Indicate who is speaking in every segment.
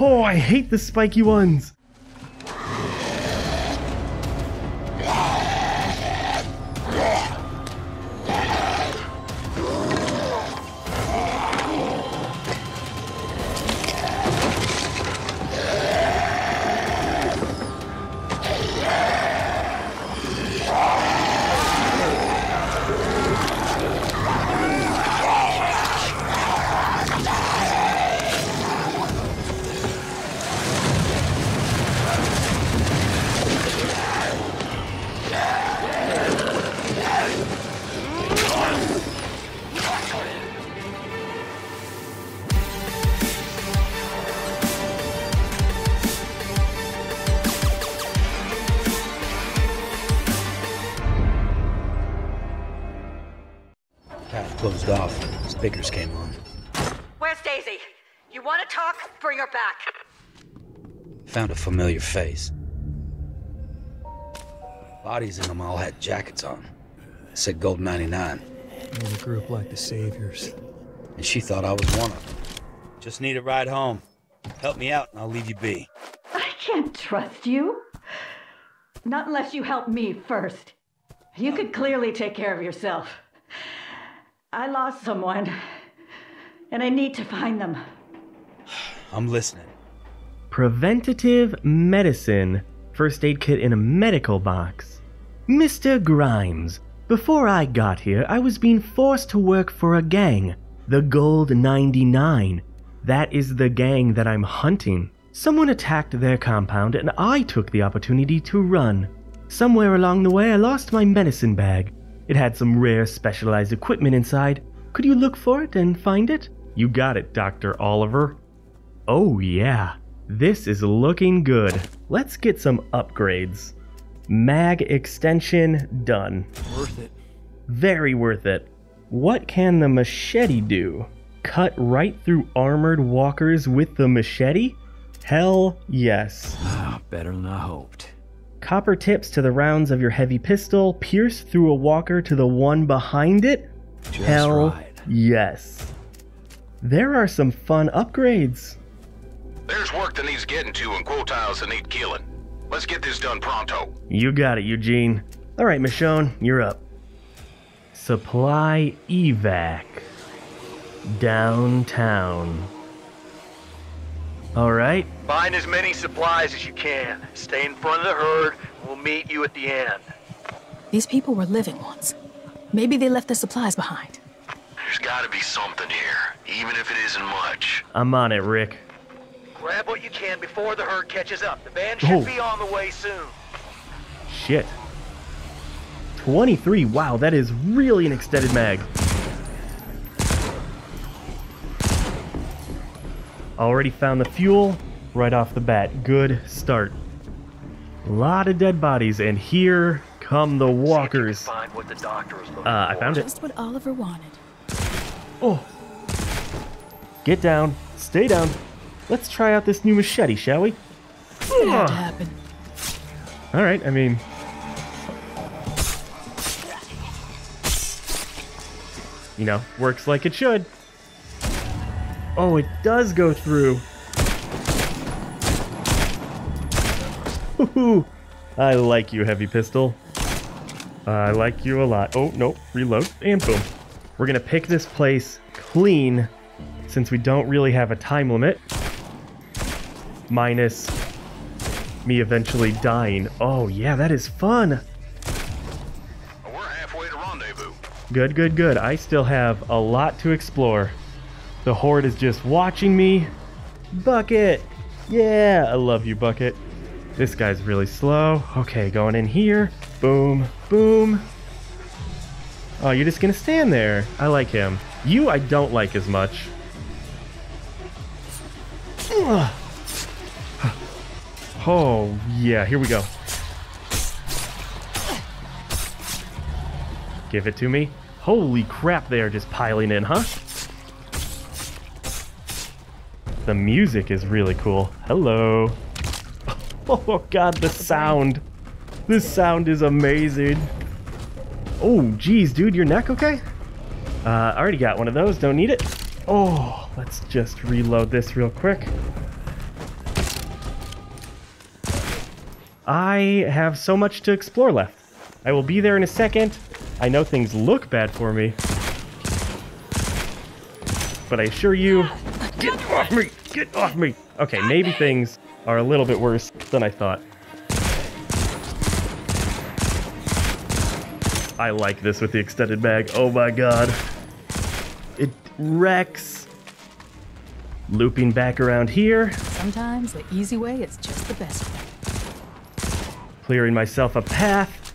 Speaker 1: Oh, I hate the spiky ones.
Speaker 2: Found a familiar face. Bodies in them all had jackets on. It said Gold 99.
Speaker 3: In a group like the Saviors.
Speaker 2: And she thought I was one of them. Just need a ride home. Help me out and I'll leave you be.
Speaker 4: I can't trust you. Not unless you help me first. You could clearly take care of yourself. I lost someone, and I need to find them.
Speaker 2: I'm listening.
Speaker 1: Preventative medicine. First aid kit in a medical box. Mr. Grimes, before I got here, I was being forced to work for a gang, the Gold 99. That is the gang that I'm hunting. Someone attacked their compound, and I took the opportunity to run. Somewhere along the way, I lost my medicine bag. It had some rare specialized equipment inside. Could you look for it and find it? You got it, Dr. Oliver. Oh, yeah. This is looking good. Let's get some upgrades. Mag extension done.
Speaker 3: Worth it.
Speaker 1: Very worth it. What can the machete do? Cut right through armored walkers with the machete? Hell yes.
Speaker 3: Ah, better than I hoped.
Speaker 1: Copper tips to the rounds of your heavy pistol pierce through a walker to the one behind it?
Speaker 3: Just
Speaker 1: Hell
Speaker 3: right.
Speaker 1: yes. There are some fun upgrades.
Speaker 5: There's work that needs getting to and quotiles that need killing. Let's get this done pronto.
Speaker 1: You got it, Eugene. All right, Michonne, you're up. Supply evac. Downtown. All right.
Speaker 6: Find as many supplies as you can. Stay in front of the herd. We'll meet you at the end.
Speaker 7: These people were living once. Maybe they left their supplies behind.
Speaker 5: There's gotta be something here, even if it isn't much.
Speaker 1: I'm on it, Rick.
Speaker 6: Grab what you can before the herd catches up. The van should
Speaker 1: Oh.
Speaker 6: be on the way soon.
Speaker 1: Shit. 23. Wow, that is really an extended mag. Already found the fuel right off the bat. Good start. A Lot of dead bodies, and here come the
Speaker 6: See if you can
Speaker 1: walkers.
Speaker 6: Find what the doctor is looking
Speaker 1: Uh, I
Speaker 6: for.
Speaker 1: found it.
Speaker 7: Just what Oliver wanted.
Speaker 1: Oh. Get down. Stay down. Let's try out this new machete, shall we?
Speaker 7: It had to happen.
Speaker 1: All right, I mean. You know, works like it should. Oh, it does go through. Woohoo! I like you, Heavy Pistol. I like you a lot. Oh, nope. Reload. And boom. We're gonna pick this place clean since we don't really have a time limit. Minus me eventually dying. Oh, yeah, that is fun.
Speaker 5: We're halfway to rendezvous.
Speaker 1: Good, good, good. I still have a lot to explore. The Horde is just watching me. Bucket! Yeah, I love you, Bucket. This guy's really slow. Okay, going in here. Boom, boom. Oh, you're just gonna stand there. I like him. You, I don't like as much. Ugh. Oh, yeah, here we go. Give it to me. Holy crap, they are just piling in, huh? The music is really cool. Hello. Oh god, the sound. This sound is amazing. Oh, geez, dude, your neck okay? Uh, I already got one of those. Don't need it. Oh, let's just reload this real quick. I have so much to explore left. I will be there in a second. I know things look bad for me. But I assure you, get off me! Get off me! Okay, maybe things are a little bit worse than I thought. I like this with the extended mag. Oh my god. It wrecks. Looping back around here,
Speaker 7: Sometimes the easy way is just the best way.
Speaker 1: Clearing myself a path.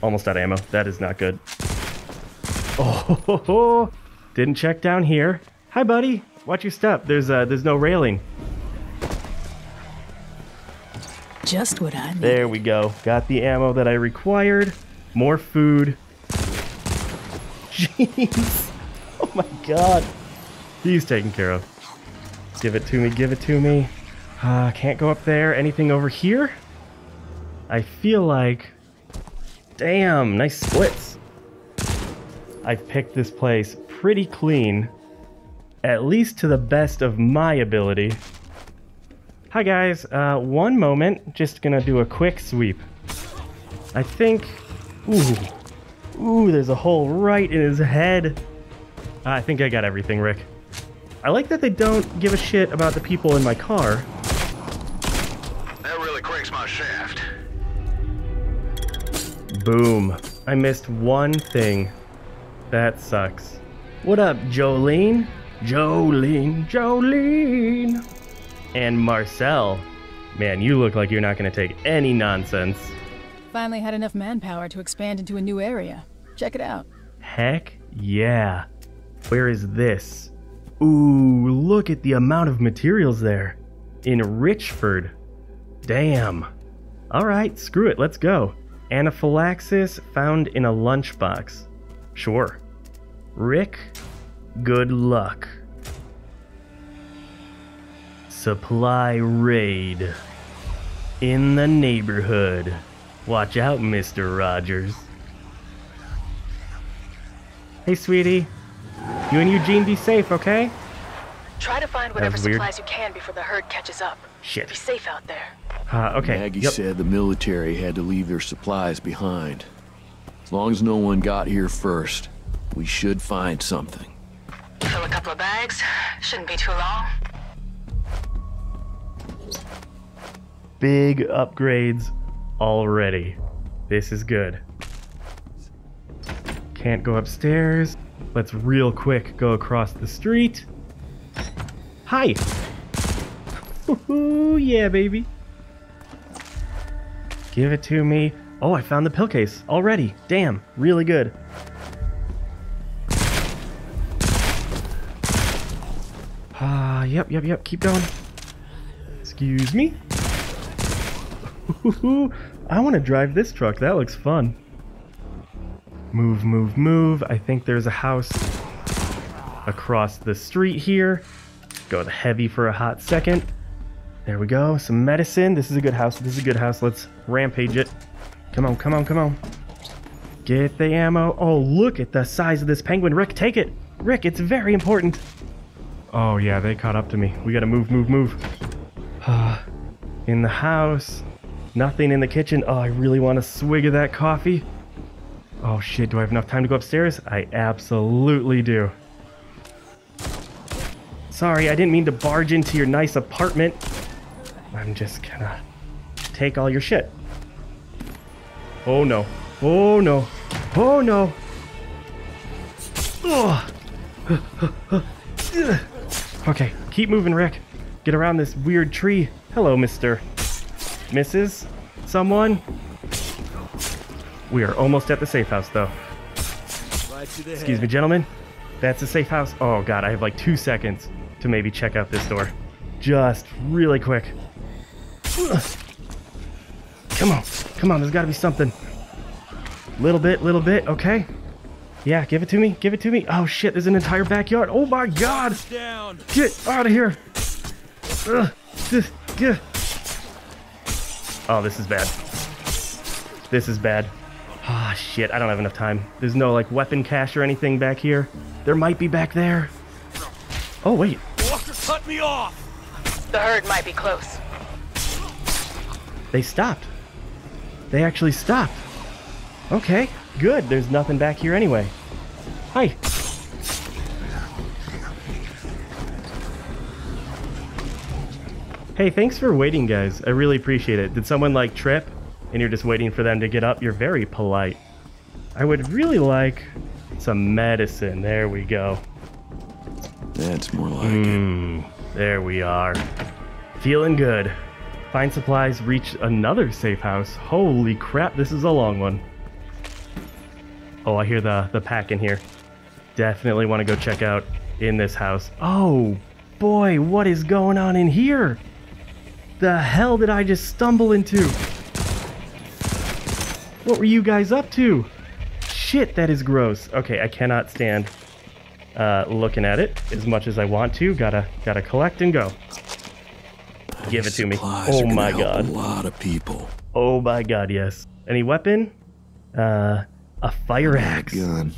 Speaker 1: Almost out of ammo. That is not good. Oh, ho, ho. didn't check down here. Hi, buddy. Watch your step. There's uh, there's no railing.
Speaker 7: Just what I need.
Speaker 1: There we go. Got the ammo that I required. More food. Jeez. Oh my god. He's taken care of. Give it to me, give it to me. Uh, can't go up there. Anything over here? I feel like... Damn, nice splits. I've picked this place pretty clean. At least to the best of my ability. Hi guys, uh, one moment. Just gonna do a quick sweep. I think... Ooh. Ooh, there's a hole right in his head. I think I got everything, Rick. I like that they don't give a shit about the people in my car. Boom. I missed one thing. That sucks. What up, Jolene? Jolene, Jolene. And Marcel. Man, you look like you're not going to take any nonsense.
Speaker 7: Finally had enough manpower to expand into a new area. Check it out.
Speaker 1: Heck yeah. Where is this? Ooh, look at the amount of materials there. In Richford. Damn. Alright, screw it, let's go. Anaphylaxis found in a lunchbox. Sure. Rick, good luck. Supply raid. In the neighborhood. Watch out, Mr. Rogers. Hey, sweetie. You and Eugene be safe, okay?
Speaker 7: Try to find whatever supplies you can before the herd catches up.
Speaker 1: Shit.
Speaker 7: Be safe out there.
Speaker 1: Uh, okay.
Speaker 8: Maggie
Speaker 1: yep.
Speaker 8: said the military had to leave their supplies behind. As long as no one got here first, we should find something.
Speaker 9: Fill a couple of bags. Shouldn't be too long.
Speaker 1: Big upgrades already. This is good. Can't go upstairs. Let's real quick go across the street. Hi. Ooh, yeah, baby. Give it to me. Oh, I found the pill case already. Damn, really good. Ah, yep, yep, yep. Keep going. Excuse me. I want to drive this truck. That looks fun. Move, move, move. I think there's a house across the street here. Go heavy for a hot second. There we go. Some medicine. This is a good house. This is a good house. Let's rampage it. Come on, come on, come on. Get the ammo. Oh, look at the size of this penguin. Rick, take it. Rick, it's very important. Oh, yeah, they caught up to me. We gotta move, move, move. in the house. Nothing in the kitchen. Oh, I really want a swig of that coffee. Oh shit, do I have enough time to go upstairs? I absolutely do. Sorry, I didn't mean to barge into your nice apartment. I'm just gonna take all your shit. Oh no. Oh no. Oh no. Ugh. Okay, keep moving, Rick. Get around this weird tree. Hello, Mr. Mrs. Someone? We are almost at the safe house, though. Excuse me, gentlemen. That's the safe house. Oh, God, I have like two seconds to maybe check out this door. Just really quick. Ugh. Come on. Come on, there's got to be something. Little bit, little bit, okay. Yeah, give it to me. Give it to me. Oh, shit, there's an entire backyard. Oh, my God. Get out of here. Ugh. This- yeah. Oh, this is bad. This is bad. Ah, shit, I don't have enough time. There's no, like, weapon cache or anything back here. There might be back there. Oh, wait. Walker cut me off.
Speaker 9: The herd might be close.
Speaker 1: They stopped. They actually stopped. Okay, good. There's nothing back here anyway. Hi. Hey, thanks for waiting, guys. I really appreciate it. Did someone like trip and you're just waiting for them to get up? You're very polite. I would really like some medicine. There we go.
Speaker 8: That's more like
Speaker 1: Hmm, there we are. Feeling good. Find supplies, reach another safe house. Holy crap, this is a long one. Oh, I hear the, the pack in here. Definitely want to go check out in this house. Oh, boy, what is going on in here? The hell did I just stumble into? What were you guys up to? Shit, that is gross. Okay, I cannot stand uh, looking at it as much as I want to. Gotta gotta collect and go. Give it to me. Oh my god.
Speaker 8: A lot of people.
Speaker 1: Oh my god, yes. Any weapon? Uh, a fire axe.
Speaker 8: Gun.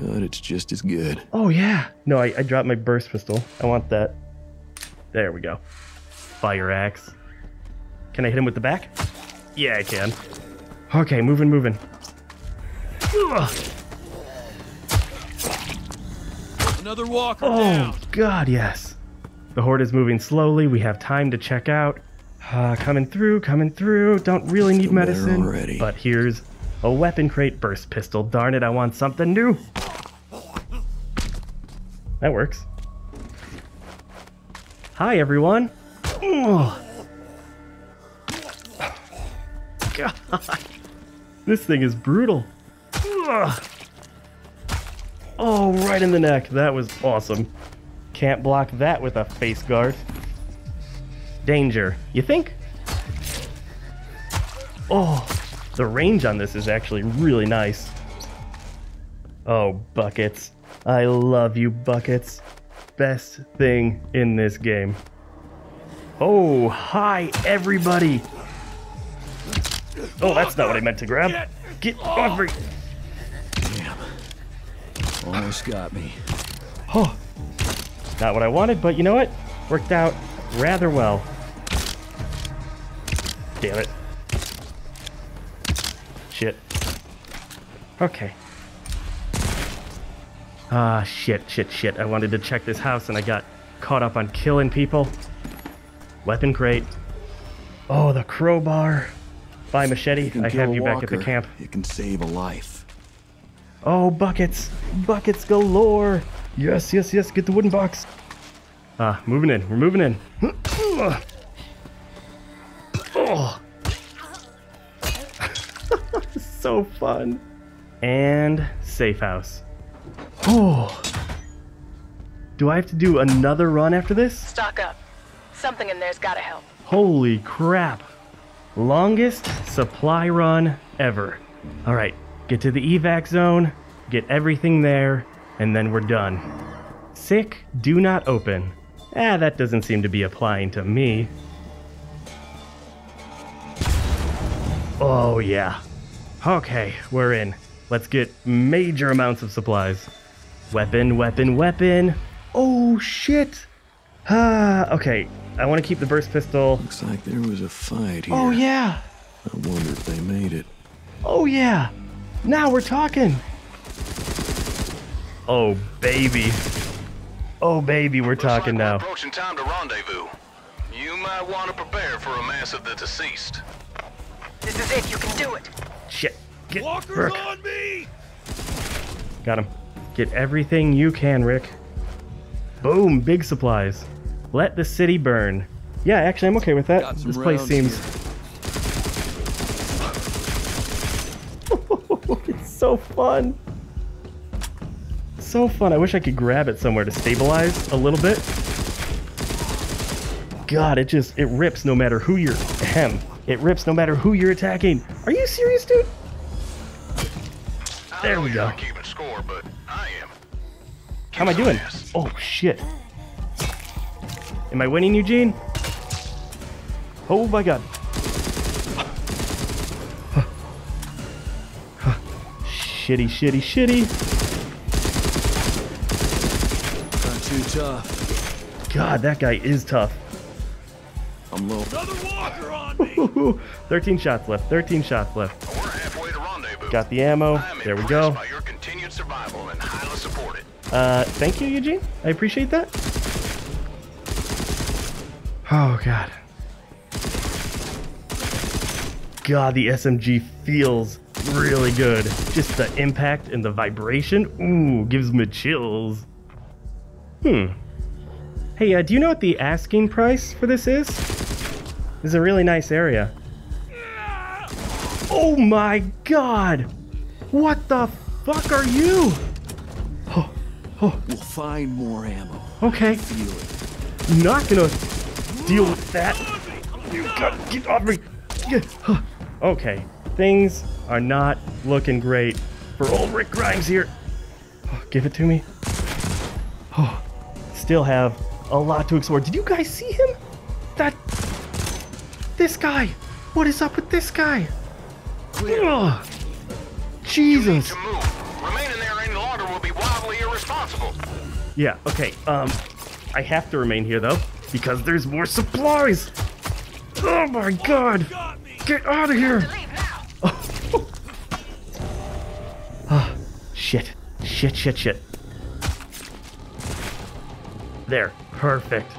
Speaker 8: But it's just as good.
Speaker 1: Oh yeah. No, I, I dropped my burst pistol. I want that. There we go. Fire axe. Can I hit him with the back? Yeah, I can. Okay, moving, moving. Ugh.
Speaker 3: Another walker
Speaker 1: Oh god, yes. The horde is moving slowly. We have time to check out. Uh, coming through, coming through. Don't really need
Speaker 8: Still
Speaker 1: medicine.
Speaker 8: already.
Speaker 1: But here's a weapon crate burst pistol. Darn it, I want something new. That works. Hi, everyone. Ugh. God. This thing is brutal. Ugh. Oh, right in the neck. That was awesome. Can't block that with a face guard. Danger. You think? Oh, the range on this is actually really nice. Oh, buckets. I love you, buckets. Best thing in this game. Oh, hi, everybody. Oh, that's not what I meant to grab. Get off me.
Speaker 8: Almost got me.
Speaker 1: Oh, not what I wanted, but you know what? Worked out rather well. Damn it. Shit. Okay. Ah, shit, shit, shit. I wanted to check this house and I got caught up on killing people. Weapon crate. Oh, the crowbar. Bye, machete. I have you back at the camp.
Speaker 8: It can save a life.
Speaker 1: Oh, buckets! Buckets galore! Yes, yes, yes, get the wooden box. Ah, moving in. We're moving in. oh. so fun. And safe house. Oh. Do I have to do another run after this?
Speaker 9: Stock up. Something in there's gotta help.
Speaker 1: Holy crap. Longest supply run ever. All right, get to the evac zone, get everything there, and then we're done. Sick, do not open. Ah, that doesn't seem to be applying to me. Oh, yeah. Okay, we're in. Let's get major amounts of supplies. Weapon, weapon, weapon. Oh, shit. Ah, okay. I want to keep the burst pistol.
Speaker 8: Looks like there was a fight here.
Speaker 1: Oh, yeah.
Speaker 8: I wonder if they made it.
Speaker 1: Oh, yeah. Now we're talking. Oh, baby. Oh, baby, we're talking
Speaker 5: like
Speaker 1: now.
Speaker 5: We're approaching time to rendezvous. You might want to prepare for a mass of the deceased.
Speaker 9: This is it. You can do it.
Speaker 1: Shit. Get Rick. on me. Got him. Get everything you can, Rick. Boom, big supplies. Let the city burn. Yeah, actually, I'm okay with that. This place seems. it's so fun. So fun. I wish I could grab it somewhere to stabilize a little bit. God, it just it rips no matter who you're hem. It rips no matter who you're attacking. Are you serious, dude? There we go.
Speaker 5: score, but I am.
Speaker 1: How am I doing? Oh shit. Am I winning, Eugene? Oh my god. shitty, shitty, shitty.
Speaker 3: Not too tough.
Speaker 1: God, that guy is tough.
Speaker 8: I'm low.
Speaker 3: Another walker on me!
Speaker 1: 13 shots left. 13 shots left.
Speaker 5: We're halfway to rendezvous.
Speaker 1: Got the ammo. There we go.
Speaker 5: by your continued survival and highly support it.
Speaker 1: Uh, thank you, Eugene. I appreciate that. Oh, God. God, the SMG feels really good. Just the impact and the vibration, ooh, gives me chills. Hmm. Hey, uh, do you know what the asking price for this is? This is a really nice area. Oh my god! What the fuck are you? Oh, oh,
Speaker 8: We'll find more ammo.
Speaker 1: okay.
Speaker 8: Feel it.
Speaker 1: Not gonna deal with that. You got get off me. Okay, things are not looking great for old Rick Grimes here. Oh, give it to me. Oh, still have a lot to explore. Did you guys see him? That this guy. What is up with this guy? Ugh. Jesus. Yeah, okay. Um, I have to remain here though, because there's more supplies. Oh my god! Get out of here! Ah, shit. Shit, shit, shit. There. Perfect.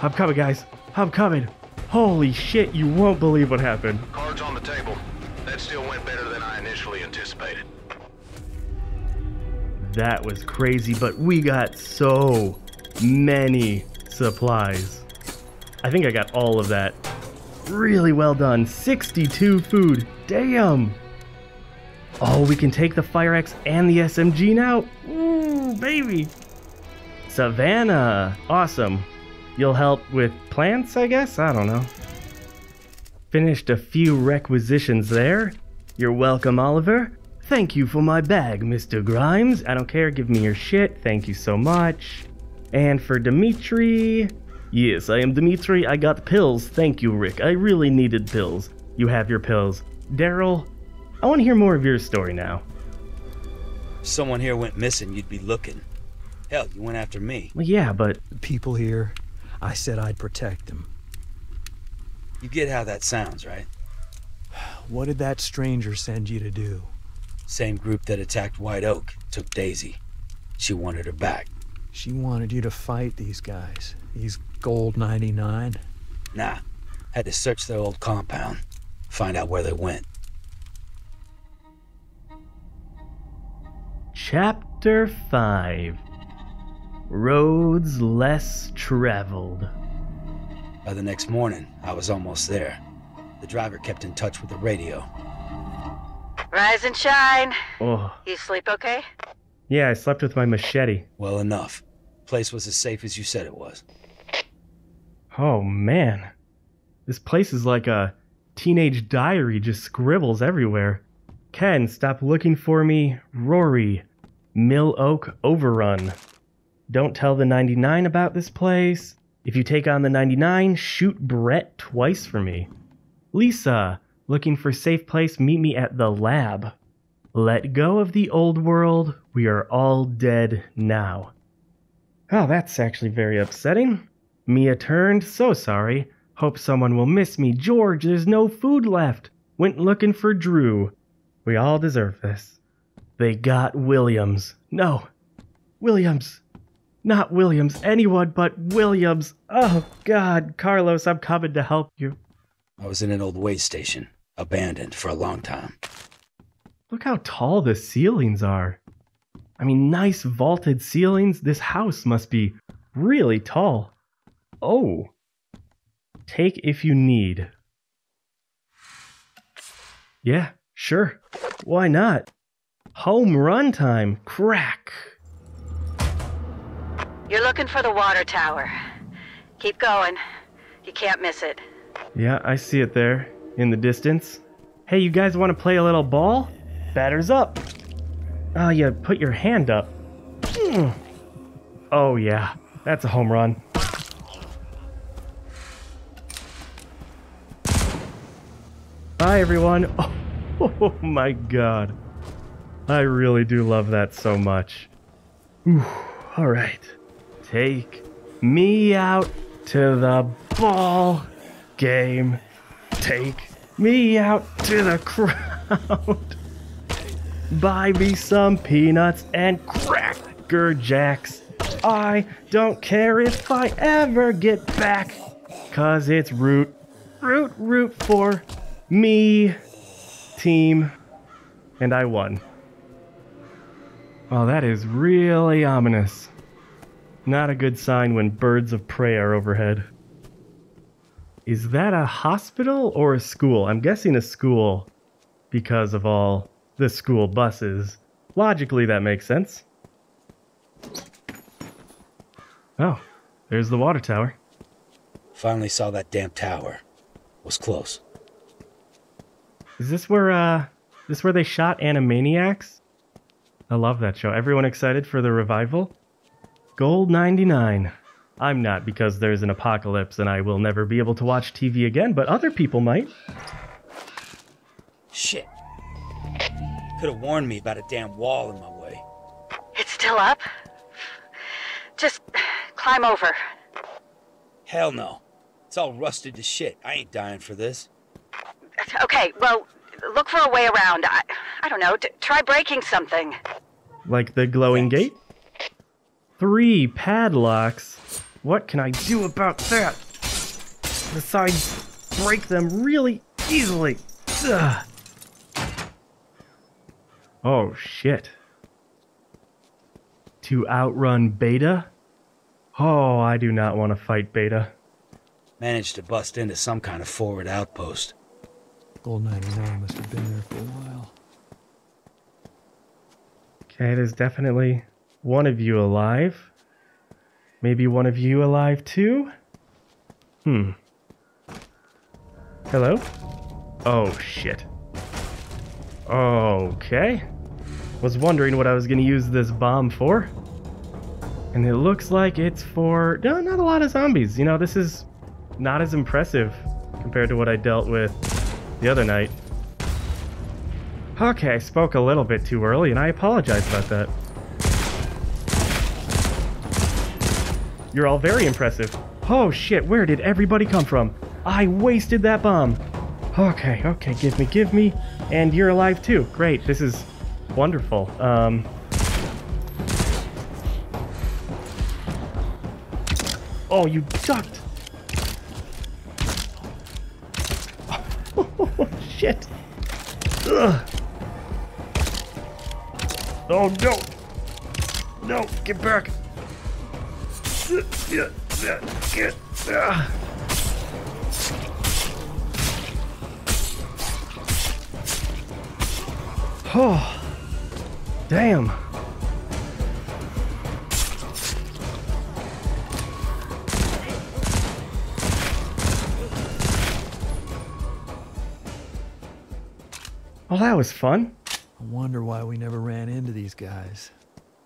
Speaker 1: I'm coming, guys. I'm coming. Holy shit, you won't believe what happened.
Speaker 5: Cards on the table. That still went better than I initially anticipated.
Speaker 1: That was crazy, but we got so many supplies. I think I got all of that. Really well done. 62 food. Damn. Oh, we can take the Fire Axe and the SMG now. Ooh, baby. Savannah. Awesome. You'll help with plants, I guess? I don't know. Finished a few requisitions there. You're welcome, Oliver. Thank you for my bag, Mr. Grimes. I don't care, give me your shit. Thank you so much. And for Dimitri. Yes, I am Dimitri. I got pills. Thank you, Rick. I really needed pills. You have your pills. Daryl, I want to hear more of your story now.
Speaker 2: Someone here went missing, you'd be looking. Hell, you went after me.
Speaker 1: Well, yeah, but
Speaker 10: people here, I said I'd protect them.
Speaker 2: You get how that sounds, right?
Speaker 10: What did that stranger send you to do?
Speaker 2: Same group that attacked White Oak took Daisy. She wanted her back.
Speaker 10: She wanted you to fight these guys, these Gold 99.
Speaker 2: Nah, had to search their old compound, find out where they went.
Speaker 1: Chapter 5 Roads Less Traveled.
Speaker 2: By the next morning, I was almost there. The driver kept in touch with the radio.
Speaker 9: Rise and shine.
Speaker 1: Oh,
Speaker 9: You sleep okay?
Speaker 1: yeah, I slept with my machete.
Speaker 2: Well enough. Place was as safe as you said it was.
Speaker 1: Oh man. This place is like a teenage diary, just scribbles everywhere. Ken, stop looking for me. Rory. Mill Oak Overrun. Don't tell the 99 about this place. If you take on the 99, shoot Brett twice for me. Lisa, looking for safe place, meet me at the lab. Let go of the old world. We are all dead now. Oh, that's actually very upsetting. Mia turned, so sorry. Hope someone will miss me. George, there's no food left. Went looking for Drew. We all deserve this. They got Williams. No. Williams. Not Williams. Anyone but Williams. Oh, God. Carlos, I'm coming to help you.
Speaker 2: I was in an old way station, abandoned for a long time.
Speaker 1: Look how tall the ceilings are. I mean, nice vaulted ceilings. This house must be really tall. Oh. Take if you need. Yeah, sure. Why not? Home run time. Crack.
Speaker 9: You're looking for the water tower. Keep going. You can't miss it.
Speaker 1: Yeah, I see it there in the distance. Hey, you guys want to play a little ball? Batters up. Oh, you put your hand up. Hmm. Oh, yeah, that's a home run. Bye, everyone. Oh, oh my god. I really do love that so much. Whew. All right. Take me out to the ball. game. Take me out to the crowd. Buy me some peanuts and cracker jacks. I don't care if I ever get back. Cause it's root, root, root for me, team. And I won. Oh, that is really ominous. Not a good sign when birds of prey are overhead. Is that a hospital or a school? I'm guessing a school because of all the school buses. Logically, that makes sense. Oh, there's the water tower.
Speaker 2: Finally saw that damn tower. Was close.
Speaker 1: Is this where uh this where they shot Animaniacs? I love that show. Everyone excited for the revival? Gold 99. I'm not because there's an apocalypse and I will never be able to watch TV again, but other people might.
Speaker 2: Shit. Could have warned me about a damn wall in my way.
Speaker 9: It's still up? Just climb over.
Speaker 2: Hell no. It's all rusted to shit. I ain't dying for this.
Speaker 9: Okay, well, look for a way around. I, I don't know. T- try breaking something.
Speaker 1: Like the glowing gate? Three padlocks? What can I do about that? Besides, break them really easily. Ugh. Oh shit. To outrun Beta? Oh, I do not want to fight Beta.
Speaker 2: Managed to bust into some kind of forward outpost.
Speaker 10: Gold 99 must have been there for a while.
Speaker 1: Okay, there's definitely one of you alive. Maybe one of you alive too? Hmm. Hello? Oh, shit. Okay. Was wondering what I was gonna use this bomb for. And it looks like it's for... No, not a lot of zombies. You know, this is not as impressive compared to what I dealt with the other night. Okay, I spoke a little bit too early, and I apologize about that. You're all very impressive. Oh shit, where did everybody come from? I wasted that bomb. Okay, okay, give me, give me. And you're alive too. Great, this is wonderful. Um... Oh, you ducked! Oh, shit! Ugh. Oh no! No, get back! Oh, damn. Well, that was fun.
Speaker 10: I wonder why we never ran into these guys.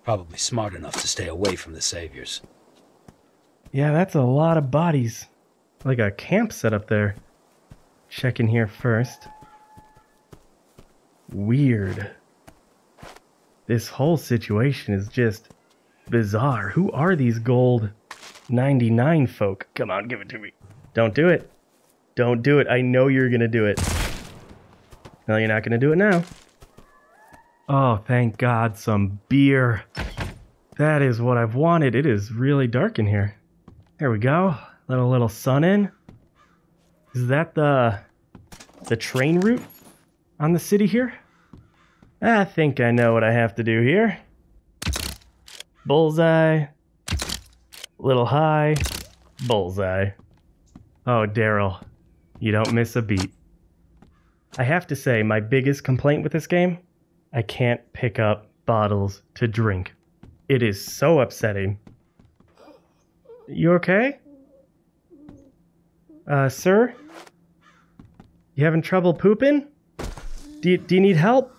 Speaker 2: Probably smart enough to stay away from the saviors.
Speaker 1: Yeah, that's a lot of bodies. Like a camp set up there. Check in here first. Weird. This whole situation is just bizarre. Who are these gold 99 folk? Come on, give it to me. Don't do it. Don't do it. I know you're gonna do it. No, you're not gonna do it now. Oh, thank God, some beer. That is what I've wanted. It is really dark in here. There we go. Let a little sun in. Is that the the train route on the city here? I think I know what I have to do here. Bullseye. Little high. Bullseye. Oh, Daryl. You don't miss a beat. I have to say, my biggest complaint with this game I can't pick up bottles to drink. It is so upsetting. You okay? Uh, sir? You having trouble pooping? Do you, do you need help?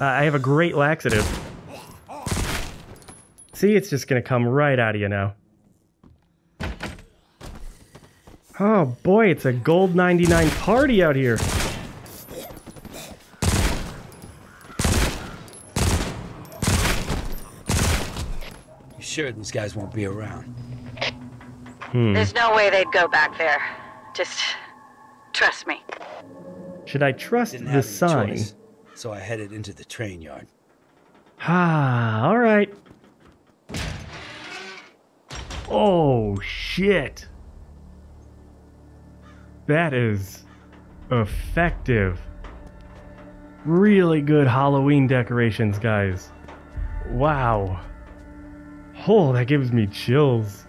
Speaker 1: Uh, I have a great laxative. See, it's just gonna come right out of you now. Oh boy, it's a gold 99 party out here.
Speaker 2: You sure these guys won't be around?
Speaker 1: Hmm.
Speaker 9: There's no way they'd go back there. Just trust me.
Speaker 1: Should I trust
Speaker 2: Didn't
Speaker 1: the
Speaker 2: have
Speaker 1: sign?
Speaker 2: choice, so I headed into the train yard.
Speaker 1: Ah, all right. Oh shit. That is effective. Really good Halloween decorations, guys. Wow. Oh, that gives me chills.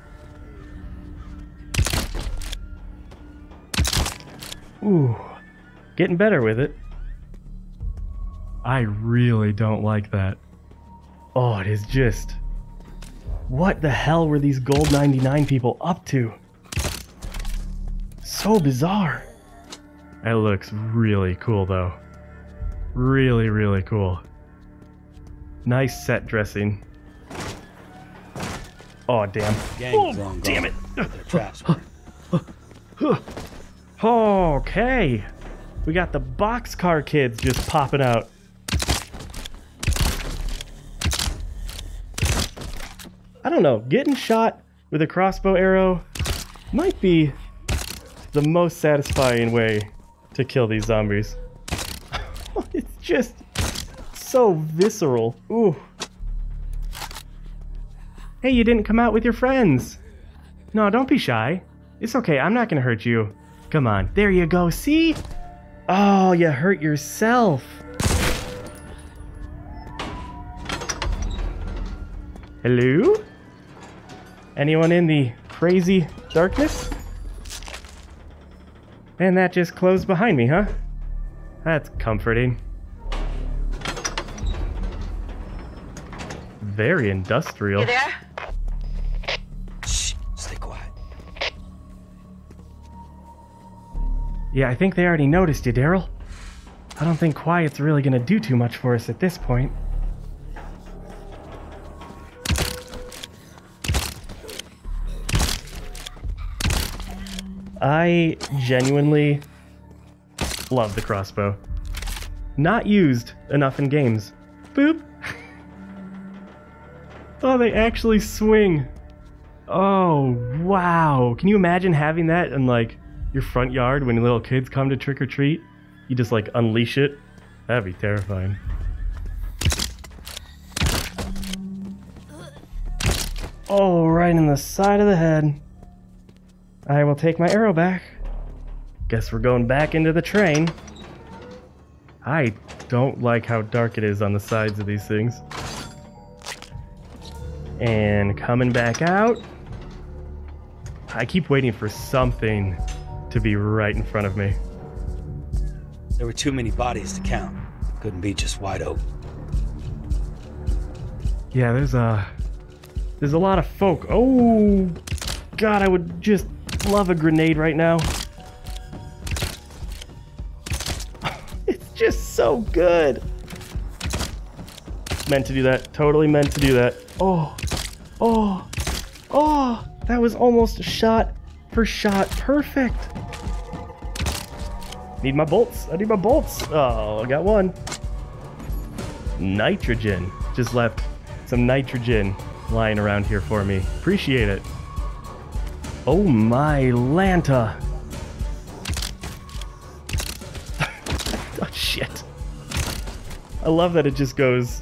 Speaker 1: Ooh, getting better with it. I really don't like that. Oh, it is just. What the hell were these Gold 99 people up to? So bizarre. That looks really cool, though. Really, really cool. Nice set dressing. Oh, damn.
Speaker 2: Gang's
Speaker 1: oh, damn
Speaker 2: gone.
Speaker 1: it.
Speaker 2: Their traps were
Speaker 1: Okay. We got the boxcar kids just popping out. I don't know, getting shot with a crossbow arrow might be the most satisfying way to kill these zombies. it's just so visceral. Ooh. Hey, you didn't come out with your friends. No, don't be shy. It's okay, I'm not gonna hurt you. Come on, there you go, see? Oh, you hurt yourself. Hello? Anyone in the crazy darkness? And that just closed behind me, huh? That's comforting. Very industrial.
Speaker 9: You there?
Speaker 1: Yeah, I think they already noticed you, Daryl. I don't think quiet's really gonna do too much for us at this point. I genuinely love the crossbow. Not used enough in games. Boop. oh, they actually swing. Oh, wow. Can you imagine having that in like your front yard when little kids come to trick or treat? You just like unleash it? That'd be terrifying. Oh, right in the side of the head. I will take my arrow back. Guess we're going back into the train. I don't like how dark it is on the sides of these things. And coming back out. I keep waiting for something to be right in front of me.
Speaker 2: There were too many bodies to count. Couldn't be just wide open.
Speaker 1: Yeah, there's a there's a lot of folk. Oh god, I would just love a grenade right now. it's just so good. Meant to do that. Totally meant to do that. Oh. Oh. Oh, that was almost a shot for shot perfect. Need my bolts. I need my bolts. Oh, I got one. Nitrogen. Just left some nitrogen lying around here for me. Appreciate it. Oh my Lanta. oh shit. I love that it just goes.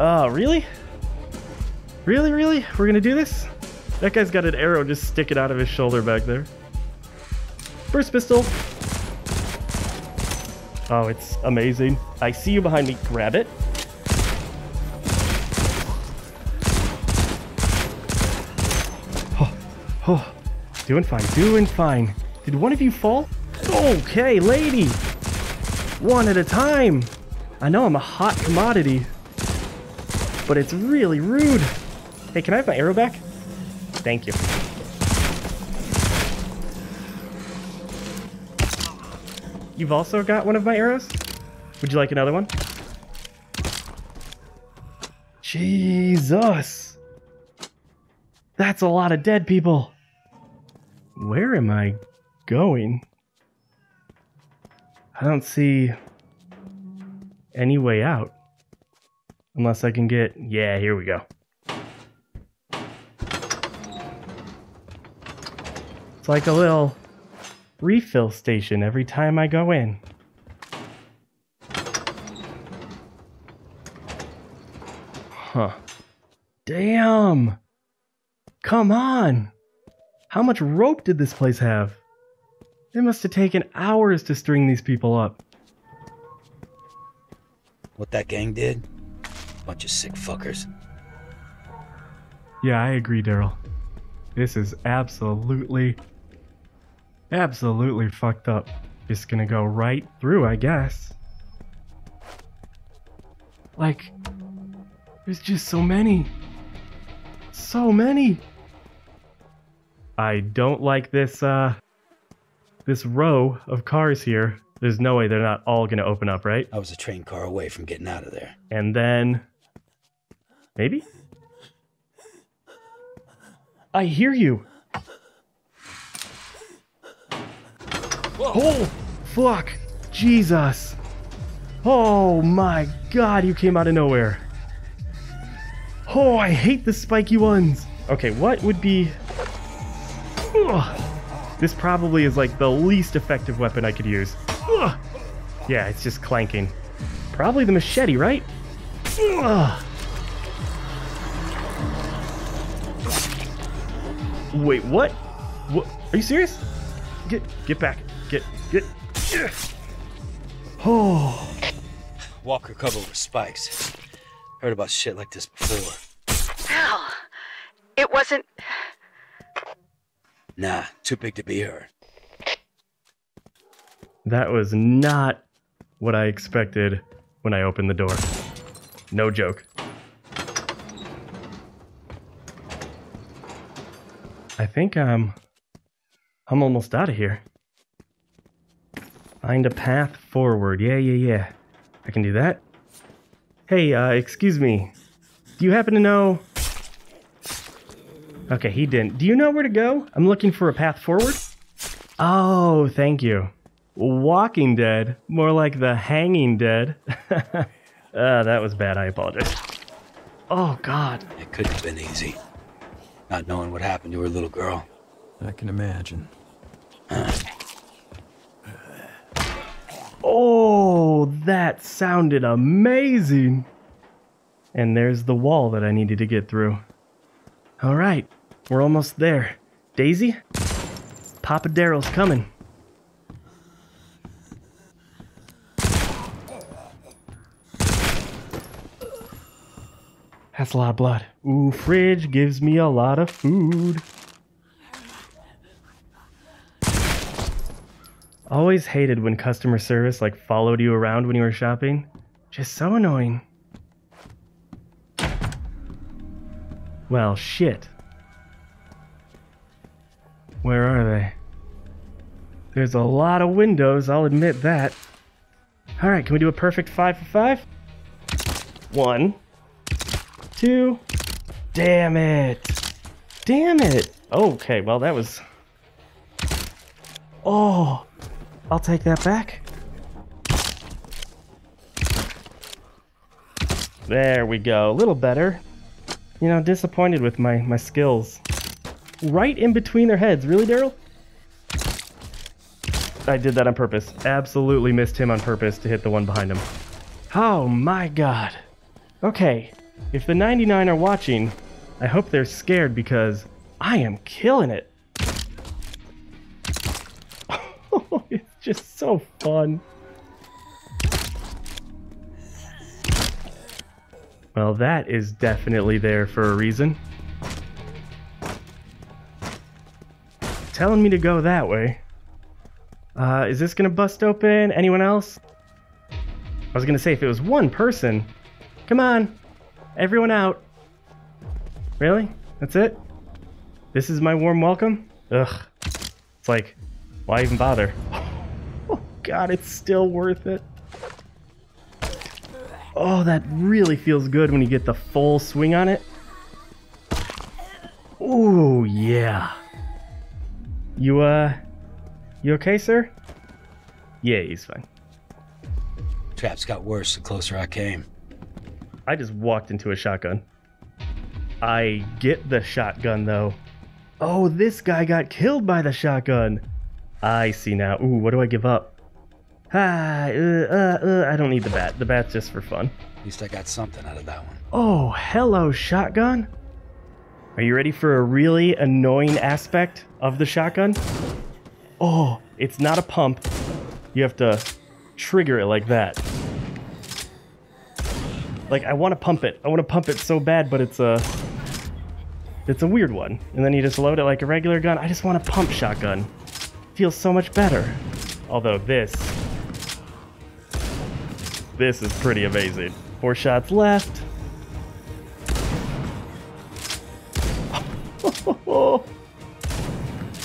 Speaker 1: Oh, really? Really, really? We're gonna do this? That guy's got an arrow just sticking out of his shoulder back there. Burst pistol. Oh, it's amazing. I see you behind me. Grab it. Oh, oh, doing fine, doing fine. Did one of you fall? Okay, lady. One at a time. I know I'm a hot commodity, but it's really rude. Hey, can I have my arrow back? Thank you. You've also got one of my arrows? Would you like another one? Jesus! That's a lot of dead people. Where am I going? I don't see any way out. Unless I can get... Yeah, here we go. It's like a little refill station every time I go in. Huh. Damn! Come on! How much rope did this place have? It must have taken hours to string these people up.
Speaker 2: What that gang did? Bunch of sick fuckers.
Speaker 1: Yeah, I agree, Daryl. This is absolutely, absolutely fucked up. Just gonna go right through, I guess. Like, there's just so many. So many. I don't like this, uh, this row of cars here. There's no way they're not all gonna open up, right?
Speaker 2: I was a train car away from getting out of there.
Speaker 1: And then. Maybe? I hear you. Oh, fuck. Jesus. Oh my god, you came out of nowhere. Oh, I hate the spiky ones. Okay, what would be... Ugh. This probably is like the least effective weapon I could use. Ugh. Yeah, it's just clanking. Probably the machete, right? Ugh. Wait, what? What? Are you serious? Get, get back. Get, get. Ugh. Oh.
Speaker 2: Walker covered with spikes. Heard about shit like this before.
Speaker 9: Hell, it wasn't.
Speaker 2: Nah, too big to be her.
Speaker 1: That was not what I expected when I opened the door. No joke. I think I'm. I'm almost out of here. Find a path forward. Yeah, yeah, yeah. I can do that. Hey, uh, excuse me. Do you happen to know? Okay, he didn't. Do you know where to go? I'm looking for a path forward. Oh, thank you. Walking Dead, more like the Hanging Dead. uh, that was bad. I apologize. Oh God.
Speaker 2: It couldn't have been easy. Not knowing what happened to her little girl.
Speaker 10: I can imagine.
Speaker 1: Oh, that sounded amazing. And there's the wall that I needed to get through. All right, we're almost there. Daisy, Papa Daryl's coming. That's a lot of blood. Ooh, fridge gives me a lot of food. Always hated when customer service like followed you around when you were shopping. Just so annoying. Well, shit. Where are they? There's a lot of windows, I'll admit that. Alright, can we do a perfect five for five? One. Two. Damn it. Damn it. Okay, well, that was. Oh, I'll take that back. There we go. A little better. You know, disappointed with my, my skills. Right in between their heads. Really, Daryl? I did that on purpose. Absolutely missed him on purpose to hit the one behind him. Oh my god. Okay, if the 99 are watching, I hope they're scared because I am killing it. Just so fun. Well, that is definitely there for a reason. Telling me to go that way. Uh, is this gonna bust open? Anyone else? I was gonna say if it was one person. Come on, everyone out. Really? That's it? This is my warm welcome? Ugh. It's like, why even bother? Oh god, it's still worth it. Oh, that really feels good when you get the full swing on it. Ooh, yeah. You, uh, you okay, sir? Yeah, he's fine.
Speaker 2: Traps got worse the closer I came.
Speaker 1: I just walked into a shotgun. I get the shotgun, though. Oh, this guy got killed by the shotgun. I see now. Ooh, what do I give up? Ah, uh, uh, uh, I don't need the bat. The bat's just for fun.
Speaker 2: At least I got something out of that one.
Speaker 1: Oh, hello, shotgun. Are you ready for a really annoying aspect of the shotgun? Oh, it's not a pump. You have to trigger it like that. Like, I want to pump it. I want to pump it so bad, but it's a... It's a weird one. And then you just load it like a regular gun. I just want a pump shotgun. Feels so much better. Although this... This is pretty amazing. Four shots left.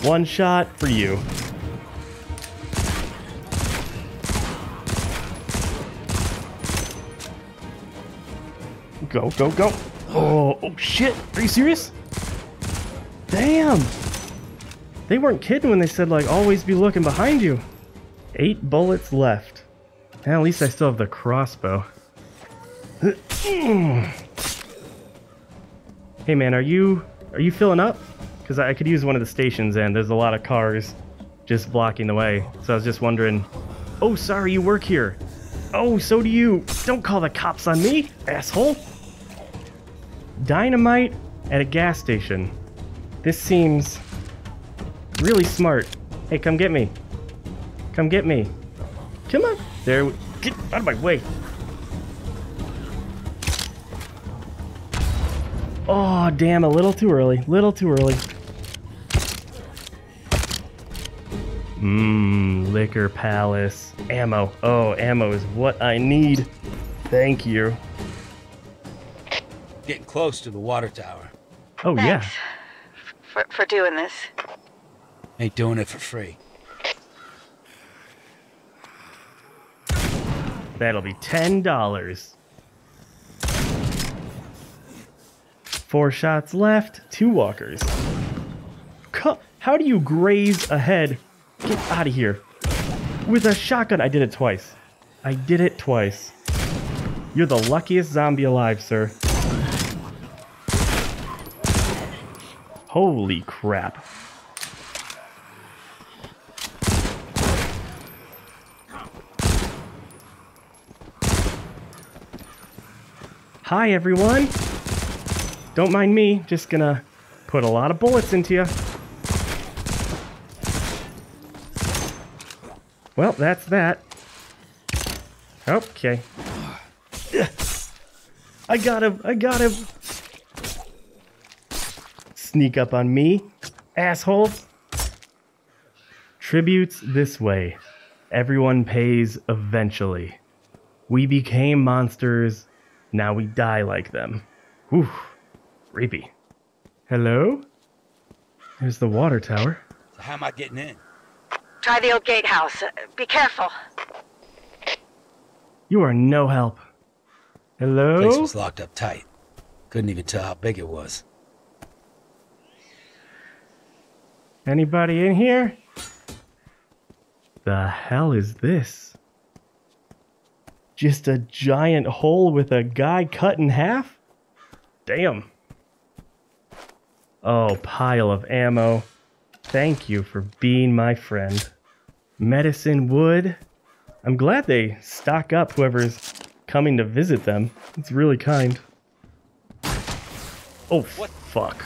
Speaker 1: One shot for you. Go, go, go. Oh, oh shit. Are you serious? Damn. They weren't kidding when they said, like, always be looking behind you. Eight bullets left. At least I still have the crossbow. hey man, are you are you filling up? Because I could use one of the stations and there's a lot of cars just blocking the way. So I was just wondering. Oh, sorry, you work here. Oh, so do you. Don't call the cops on me, asshole. Dynamite at a gas station. This seems really smart. Hey, come get me. Come get me. Come on. There. we, Get out of my way. Oh, damn, a little too early. Little too early. Mmm, Liquor Palace. Ammo. Oh, ammo is what I need. Thank you.
Speaker 2: Getting close to the water tower.
Speaker 1: Oh,
Speaker 9: Thanks
Speaker 1: yeah.
Speaker 9: For, for doing this.
Speaker 2: Ain't doing it for free.
Speaker 1: That'll be $10. Four shots left, two walkers. How do you graze a head? Get out of here. With a shotgun. I did it twice. I did it twice. You're the luckiest zombie alive, sir. Holy crap. Hi, everyone. Don't mind me, just gonna put a lot of bullets into you. Well, that's that. Okay. I got him, I got him. Sneak up on me, asshole. Tributes this way. Everyone pays eventually. We became monsters, now we die like them. Whew. Creepy. Hello? There's the water tower.
Speaker 2: So how am I getting in?
Speaker 9: Try the old gatehouse. Uh, be careful.
Speaker 1: You are no help. Hello?
Speaker 2: Place
Speaker 1: Hello?
Speaker 2: was locked up tight. Couldn't even tell how big it was.
Speaker 1: Anybody in here? The hell is this? Just a giant hole with a guy cut in half? Damn. Oh, pile of ammo. Thank you for being my friend. Medicine wood. I'm glad they stock up whoever's coming to visit them. It's really kind. Oh, what? fuck.